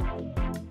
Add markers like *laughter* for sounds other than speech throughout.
Thank you.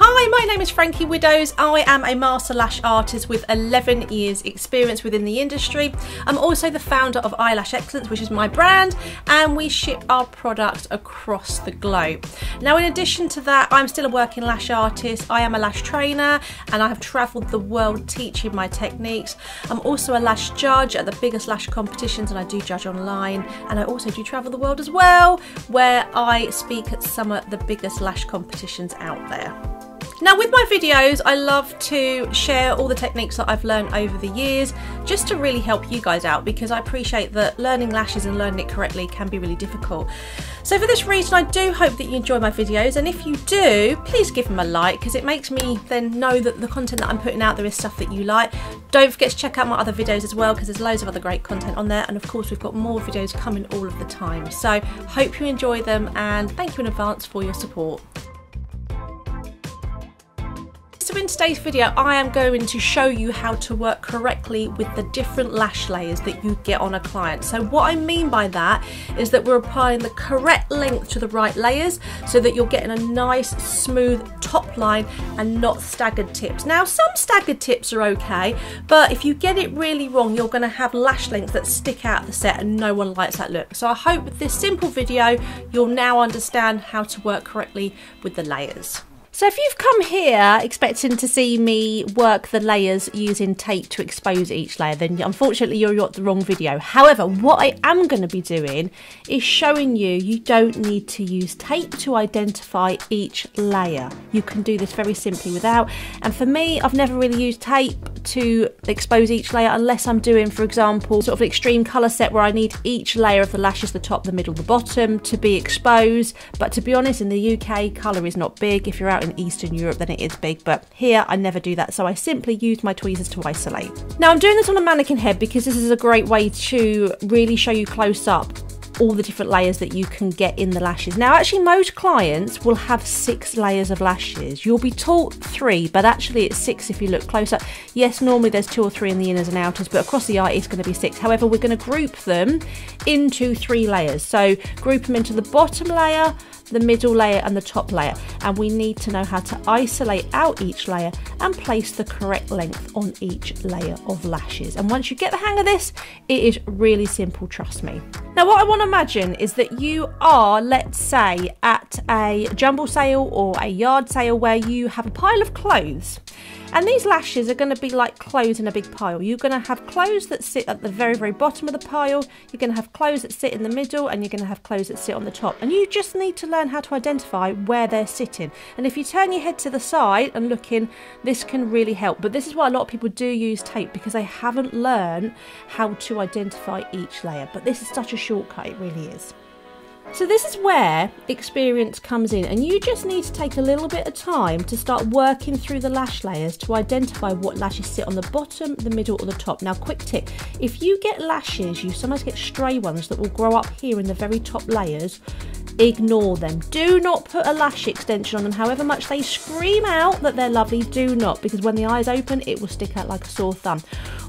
Hi, my name is Frankie Widdows. I am a master lash artist with 11 years experience within the industry. I'm also the founder of Eyelash Excellence, which is my brand, and we ship our products across the globe. Now, in addition to that, I'm still a working lash artist. I am a lash trainer and I have traveled the world teaching my techniques. I'm also a lash judge at the biggest lash competitions and I do judge online. And I also do travel the world as well, where I speak at some of the biggest lash competitions out there. Now with my videos, I love to share all the techniques that I've learned over the years, just to really help you guys out because I appreciate that learning lashes and learning it correctly can be really difficult. So for this reason, I do hope that you enjoy my videos and if you do, please give them a like because it makes me then know that the content that I'm putting out there is stuff that you like. Don't forget to check out my other videos as well because there's loads of other great content on there and of course we've got more videos coming all of the time. So hope you enjoy them and thank you in advance for your support. In today's video I am going to show you how to work correctly with the different lash layers that you get on a client. So what I mean by that is that we're applying the correct length to the right layers so that you're getting a nice smooth top line and not staggered tips. Now some staggered tips are okay but if you get it really wrong you're going to have lash lengths that stick out the set and no one likes that look. So I hope with this simple video you'll now understand how to work correctly with the layers. So if you've come here expecting to see me work the layers using tape to expose each layer, then unfortunately you're at the wrong video. However, what I am going to be doing is showing you you don't need to use tape to identify each layer. You can do this very simply without. And for me, I've never really used tape to expose each layer unless I'm doing, for example, sort of an extreme colour set where I need each layer of the lashes, the top, the middle, the bottom, to be exposed. But to be honest, in the UK, colour is not big. If you're out in in Eastern Europe than it is big, but here I never do that, so I simply use my tweezers to isolate. Now I'm doing this on a mannequin head because this is a great way to really show you close up all the different layers that you can get in the lashes. Now, actually, most clients will have six layers of lashes. You'll be taught three, but actually, it's six if you look closer. Yes, normally there's two or three in the inners and outers, but across the eye, it's going to be six. However, we're going to group them into three layers. So, group them into the bottom layer, the middle layer and the top layer and we need to know how to isolate out each layer and place the correct length on each layer of lashes. And once you get the hang of this it is really simple trust me. Now what I want to imagine is that you are let's say at a jumble sale or a yard sale where you have a pile of clothes and these lashes are going to be like clothes in a big pile. You're going to have clothes that sit at the very, very bottom of the pile. You're going to have clothes that sit in the middle and you're going to have clothes that sit on the top. And you just need to learn how to identify where they're sitting. And if you turn your head to the side and look in, this can really help. But this is why a lot of people do use tape because they haven't learned how to identify each layer. But this is such a shortcut, it really is. So this is where experience comes in and you just need to take a little bit of time to start working through the lash layers to identify what lashes sit on the bottom, the middle or the top. Now quick tip, if you get lashes, you sometimes get stray ones that will grow up here in the very top layers, ignore them. Do not put a lash extension on them, however much they scream out that they're lovely, do not, because when the eyes open, it will stick out like a sore thumb.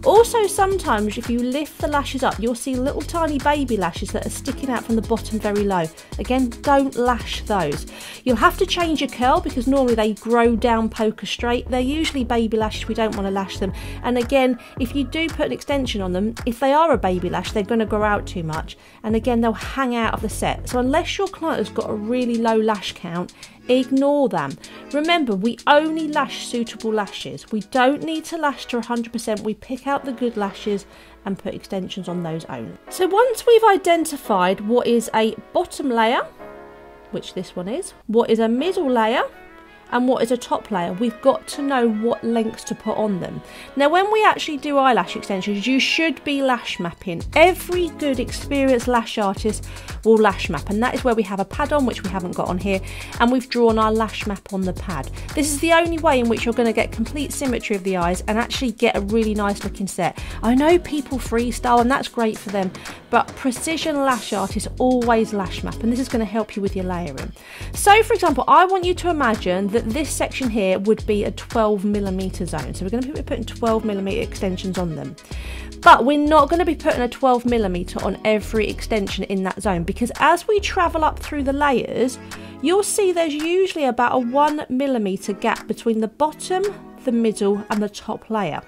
Also, sometimes if you lift the lashes up, you'll see little tiny baby lashes that are sticking out from the bottom very low. Again, don't lash those. You'll have to change your curl because normally they grow down poker straight. They're usually baby lashes, we don't want to lash them. And again, if you do put an extension on them, if they are a baby lash, they're going to grow out too much. And again, they'll hang out of the set. So unless your client has got a really low lash count, ignore them. Remember, we only lash suitable lashes. We don't need to lash to 100%. We pick out the good lashes and put extensions on those only. So once we've identified what is a bottom layer, which this one is, what is a middle layer, and what is a top layer, we've got to know what lengths to put on them. Now, when we actually do eyelash extensions, you should be lash mapping. Every good experienced lash artist will lash map, and that is where we have a pad on, which we haven't got on here, and we've drawn our lash map on the pad. This is the only way in which you're going to get complete symmetry of the eyes and actually get a really nice looking set. I know people freestyle, and that's great for them, but precision lash artists always lash map, and this is going to help you with your layering. So, for example, I want you to imagine that that this section here would be a 12 millimeter zone. So we're going to be putting 12 millimeter extensions on them. But we're not going to be putting a 12 millimeter on every extension in that zone because as we travel up through the layers, you'll see there's usually about a one millimeter gap between the bottom, the middle and the top layer.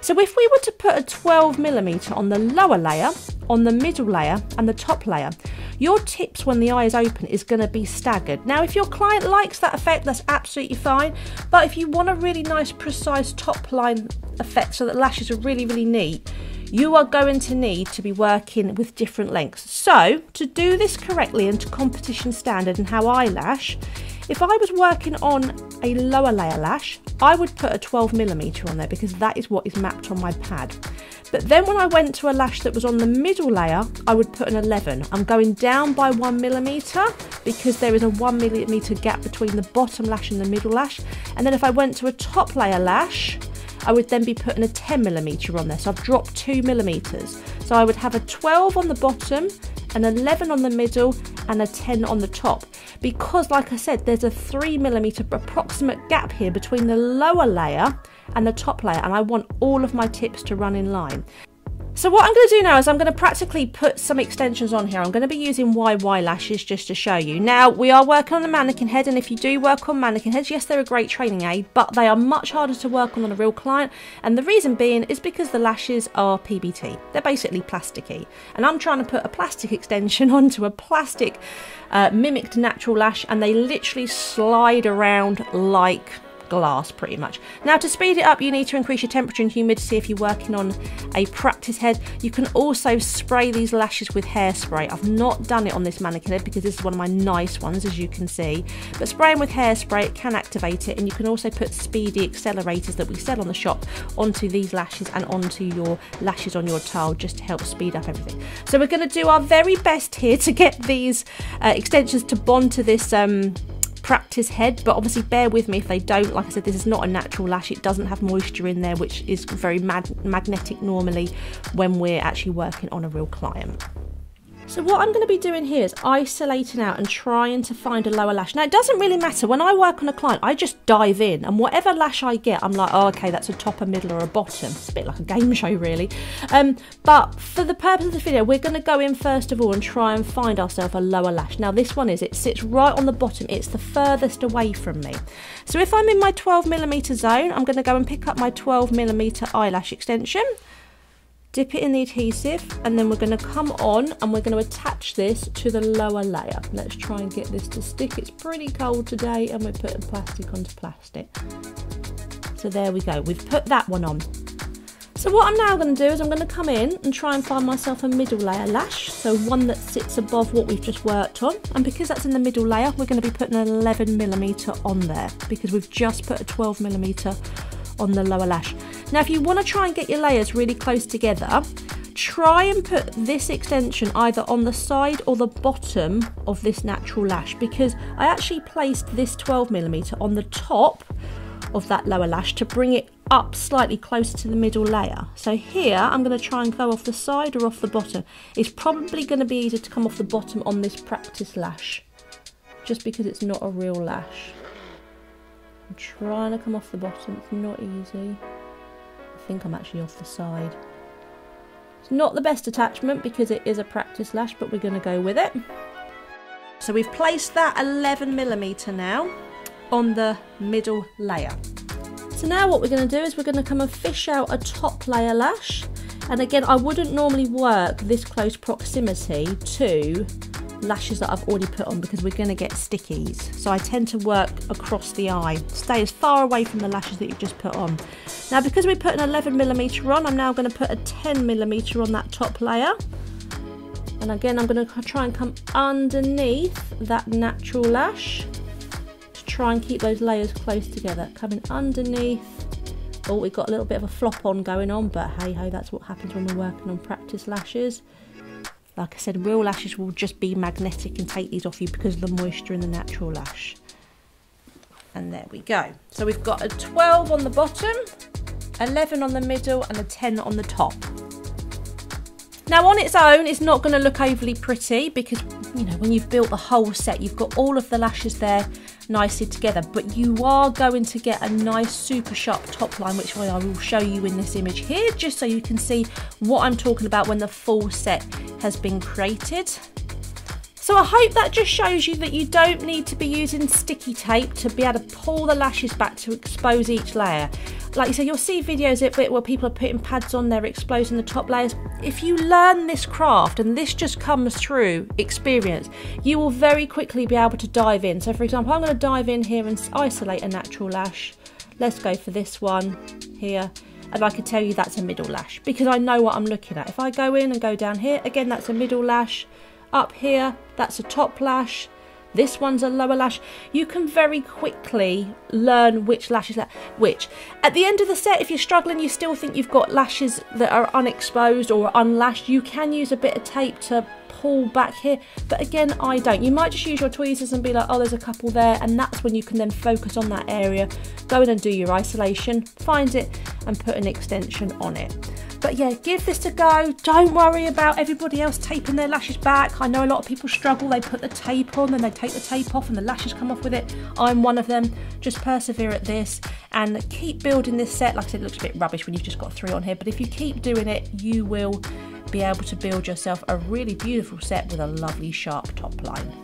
So if we were to put a 12 millimeter on the lower layer, on the middle layer and the top layer, your tips when the eye is open is going to be staggered. Now if your client likes that effect, that's absolutely fine. But if you want a really nice precise top line effect so that lashes are really, really neat, you are going to need to be working with different lengths. So, to do this correctly and to competition standard and how I lash, if I was working on a lower layer lash, I would put a 12mm on there because that is what is mapped on my pad. But then when I went to a lash that was on the middle layer, I would put an 11. I'm going down by 1mm because there is a 1mm gap between the bottom lash and the middle lash. And then if I went to a top layer lash, I would then be putting a 10 millimeter on there. So I've dropped two millimeters. So I would have a 12 on the bottom, an 11 on the middle, and a 10 on the top. Because, like I said, there's a three millimeter approximate gap here between the lower layer and the top layer, and I want all of my tips to run in line. So what I'm going to do now is I'm going to practically put some extensions on here. I'm going to be using YY lashes just to show you. Now, we are working on the mannequin head, and if you do work on mannequin heads, yes, they're a great training aid, but they are much harder to work on than a real client, and the reason being is because the lashes are PBT. They're basically plasticky, and I'm trying to put a plastic *laughs* extension onto a plastic uh, mimicked natural lash, and they literally slide around like glass pretty much. Now to speed it up you need to increase your temperature and humidity if you're working on a practice head. You can also spray these lashes with hairspray. I've not done it on this mannequin head because this is one of my nice ones as you can see. But spraying with hairspray it can activate it and you can also put speedy accelerators that we sell on the shop onto these lashes and onto your lashes on your tile just to help speed up everything. So we're going to do our very best here to get these uh, extensions to bond to this um, practice head, but obviously bear with me if they don't. Like I said, this is not a natural lash. It doesn't have moisture in there, which is very mag magnetic normally when we're actually working on a real client. So what I'm going to be doing here is isolating out and trying to find a lower lash. Now it doesn't really matter. When I work on a client, I just dive in and whatever lash I get, I'm like, oh, okay, that's a top, a middle or a bottom. It's a bit like a game *laughs* show really. Um, but for the purpose of this video, we're going to go in first of all and try and find ourselves a lower lash. Now this one is, it sits right on the bottom. It's the furthest away from me. So if I'm in my 12 millimeter zone, I'm going to go and pick up my 12 millimeter eyelash extension dip it in the adhesive and then we're going to come on and we're going to attach this to the lower layer. Let's try and get this to stick. It's pretty cold today and we're putting plastic onto plastic. So there we go, we've put that one on. So what I'm now going to do is I'm going to come in and try and find myself a middle layer lash, so one that sits above what we've just worked on. And because that's in the middle layer, we're going to be putting an 11 millimeter on there because we've just put a 12 millimeter on the lower lash. Now if you want to try and get your layers really close together, try and put this extension either on the side or the bottom of this natural lash because I actually placed this 12mm on the top of that lower lash to bring it up slightly closer to the middle layer. So here I'm going to try and go off the side or off the bottom. It's probably going to be easier to come off the bottom on this practice lash just because it's not a real lash. I'm trying to come off the bottom, it's not easy. Think I'm actually off the side. It's not the best attachment because it is a practice lash, but we're going to go with it. So we've placed that 11 millimeter now on the middle layer. So now what we're going to do is we're going to come and fish out a top layer lash. And again, I wouldn't normally work this close proximity to lashes that I've already put on because we're going to get stickies. So I tend to work across the eye. Stay as far away from the lashes that you've just put on. Now because we put an 11mm on, I'm now going to put a 10mm on that top layer. And again, I'm going to try and come underneath that natural lash to try and keep those layers close together. Coming underneath. Oh, we've got a little bit of a flop on going on, but hey ho, that's what happens when we're working on practice lashes. Like I said, real lashes will just be magnetic and take these off you because of the moisture in the natural lash. And there we go. So we've got a 12 on the bottom, 11 on the middle and a 10 on the top. Now on its own, it's not going to look overly pretty because, you know, when you've built the whole set, you've got all of the lashes there nicely together, but you are going to get a nice super sharp top line, which I will show you in this image here, just so you can see what I'm talking about when the full set has been created. So I hope that just shows you that you don't need to be using sticky tape to be able to pull the lashes back to expose each layer like you say, you'll see videos of it where people are putting pads on there, exposing the top layers. If you learn this craft, and this just comes through experience, you will very quickly be able to dive in. So, for example, I'm going to dive in here and isolate a natural lash. Let's go for this one here. And I can tell you that's a middle lash because I know what I'm looking at. If I go in and go down here, again, that's a middle lash. Up here, that's a top lash this one's a lower lash. You can very quickly learn which lashes are which. At the end of the set, if you're struggling, you still think you've got lashes that are unexposed or unlashed, you can use a bit of tape to pull back here. But again, I don't. You might just use your tweezers and be like, oh, there's a couple there. And that's when you can then focus on that area. Go in and do your isolation, find it and put an extension on it. But yeah, give this a go. Don't worry about everybody else taping their lashes back. I know a lot of people struggle. They put the tape on, then they take the tape off and the lashes come off with it. I'm one of them. Just persevere at this and keep building this set. Like I said, it looks a bit rubbish when you've just got three on here, but if you keep doing it, you will be able to build yourself a really beautiful set with a lovely sharp top line.